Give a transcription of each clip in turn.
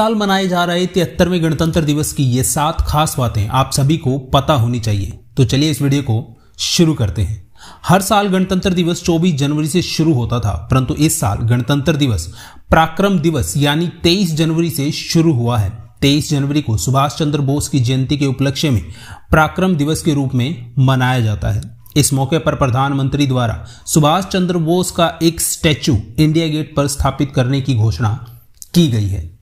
साल मनाए जा रहे तिहत्तरवें गणतंत्र दिवस की ये सात खास बातें आप सभी को पता होनी चाहिए। तो चलिए इस वीडियो को शुरू करते हैं। हर साल गणतंत्र दिवस 24 जनवरी से शुरू होता था, परंतु इस साल गणतंत्र दिवस, पराक्रम दिवस, यानी 23 जनवरी से शुरू हुआ है। 23 जनवरी को सुभाष चंद्र बोस की जयंती के उपलक्ष्य में पराक्रम दिवस के रूप में मनाया जाता है। इस मौके पर प्रधानमंत्री द्वारा सुभाष चंद्र बोस का एक स्टैचू इंडिया गेट पर स्थापित करने की घोषणा की गई है।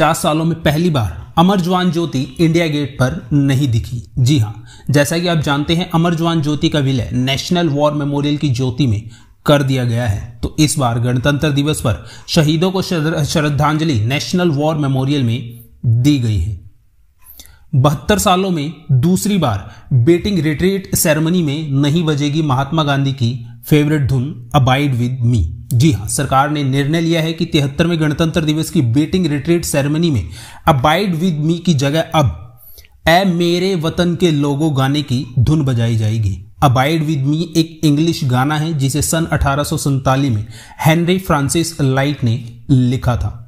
पचास सालों में पहली बार अमर जवान ज्योति इंडिया गेट पर नहीं दिखी। जी हाँ जैसा कि आप जानते हैं, अमर जवान ज्योति का विलय नेशनल वॉर मेमोरियल की ज्योति में कर दिया गया है। तो इस बार गणतंत्र दिवस पर शहीदों को श्रद्धांजलि नेशनल वॉर मेमोरियल में दी गई है। बहत्तर सालों में दूसरी बार बेटिंग रिट्रीट सेरेमनी में नहीं बजेगी महात्मा गांधी की फेवरेट धुन अबाइड विद मी जी हाँ सरकार ने निर्णय लिया है कि तिहत्तरवें गणतंत्र दिवस की बेटिंग रिट्रीट सेरेमनी में अबाइड विद मी की जगह अब ए मेरे वतन के लोगों गाने की धुन बजाई जाएगी। अबाइड विद मी एक इंग्लिश गाना है जिसे सन अठारह में हेनरी फ्रांसिस लाइट ने लिखा था।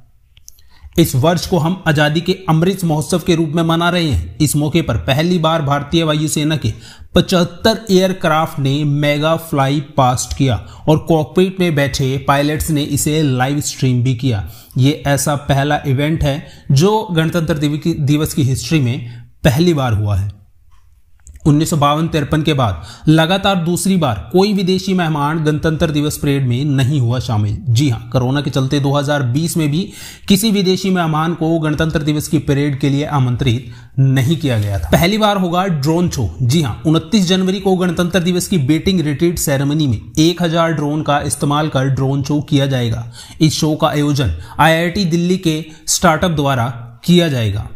इस वर्ष को हम आज़ादी के अमृत महोत्सव के रूप में मना रहे हैं। इस मौके पर पहली बार भारतीय वायुसेना के 75 एयरक्राफ्ट ने मेगा फ्लाई पास्ट किया और कॉकपिट में बैठे पायलट्स ने इसे लाइव स्ट्रीम भी किया। ये ऐसा पहला इवेंट है जो गणतंत्र दिवस की हिस्ट्री में पहली बार हुआ है। उन्नीस सौ बावन तिरपन के बाद लगातार दूसरी बार कोई विदेशी मेहमान गणतंत्र दिवस परेड में नहीं हुआ शामिल। जी हाँ, कोरोना के चलते 2020 में भी किसी विदेशी मेहमान को गणतंत्र दिवस की परेड के लिए आमंत्रित नहीं किया गया था। पहली बार होगा ड्रोन शो। जी हाँ 29 जनवरी को गणतंत्र दिवस की बेटिंग रिट्रीट सेरेमनी में 1000 ड्रोन का इस्तेमाल कर ड्रोन शो किया जाएगा। इस शो का आयोजन आईआईटी दिल्ली के स्टार्टअप द्वारा किया जाएगा।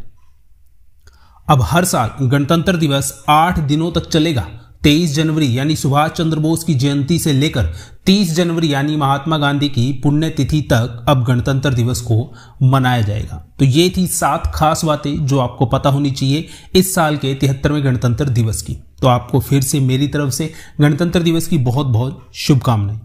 अब हर साल गणतंत्र दिवस आठ दिनों तक चलेगा। 23 जनवरी यानी सुभाष चंद्र बोस की जयंती से लेकर 30 जनवरी यानी महात्मा गांधी की पुण्यतिथि तक अब गणतंत्र दिवस को मनाया जाएगा। तो ये थी सात खास बातें जो आपको पता होनी चाहिए इस साल के तिहत्तरवें गणतंत्र दिवस की। तो आपको फिर से मेरी तरफ़ से गणतंत्र दिवस की बहुत बहुत शुभकामनाएँ।